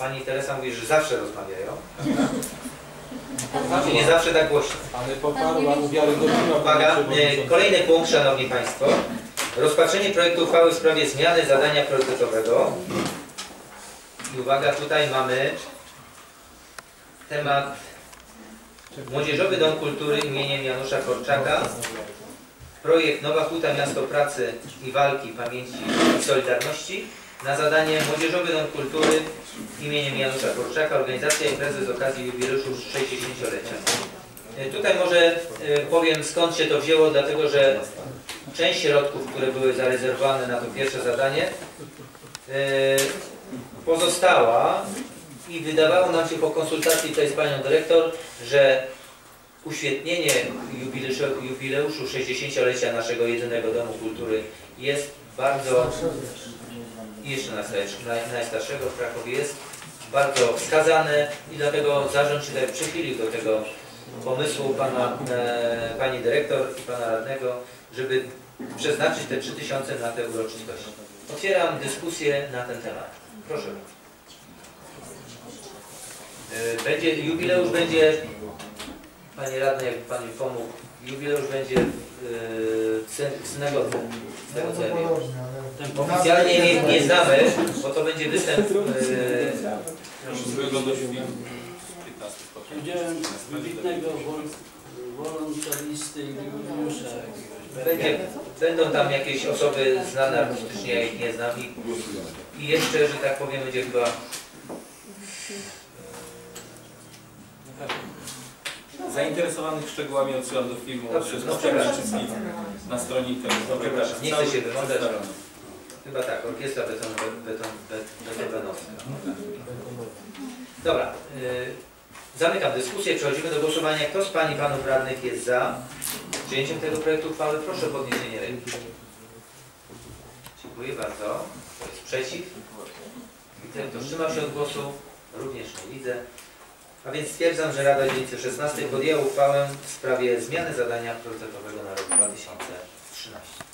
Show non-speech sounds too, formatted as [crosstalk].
pani Teresa mówi, że zawsze rozmawiają. [laughs] Znaczy nie zawsze tak głośno. Ale poparła, uwiarygodniła Uwaga, e, kolejny punkt, Szanowni Państwo. Rozpatrzenie projektu uchwały w sprawie zmiany zadania priorytetowego. I uwaga, tutaj mamy temat Młodzieżowy Dom Kultury imieniem Janusza Korczaka. Projekt Nowa Huta Miasto Pracy i Walki, Pamięci i Solidarności. Na zadanie Młodzieżowy Dom Kultury imieniem Janusza Korczaka. Organizacja imprezy z okazji jubileuszu 60-lecia. E, Tutaj może e, powiem skąd się to wzięło, dlatego że część środków, które były zarezerwowane na to pierwsze zadanie e, pozostała i wydawało nam się po konsultacji tutaj z Panią Dyrektor, że uświetnienie jubileuszu, jubileuszu 60-lecia naszego jedynego Domu Kultury jest bardzo jeszcze najstarszego, naj- najstarszego w Krakowie jest bardzo wskazane i dlatego zarząd się tak przychylił do tego pomysłu pana, e, pani dyrektor i pana radnego, żeby przeznaczyć te 3000 na tę uroczystość. Otwieram dyskusję na ten temat. Proszę. E, Będzie, jubileusz będzie, panie radny, jakby pan mi pomógł, jubileusz będzie w syn- synagodze, z tego co ja wiem. Oficjalnie nie, nie znamy, bo to będzie występ. 15 Udziałem wybitnego wol- wolontaristy. Będzie, będą tam jakieś osoby znane artystycznie, ja ich nie znam. I, I jeszcze, że tak powiem, będzie chyba Zainteresowanych szczegółami odsyłam do filmu Dobrze, no przepraszam. na stronie internetowej. Nie chcę się przedstawiony. chyba tak, orkiestra beton, beton, beton, betonowska. Dobra, y, zamykam dyskusję, przechodzimy do głosowania. Kto z Pani i Panów Radnych jest za przyjęciem tego projektu uchwały? Proszę o podniesienie ręki. Dziękuję bardzo. Kto jest przeciw? Widzę, kto wstrzymał się od głosu? Również nie widzę. A więc stwierdzam, że Rada Dzielnicy 16 podjęła uchwałę w sprawie zmiany zadania priorytetowego na rok 2013.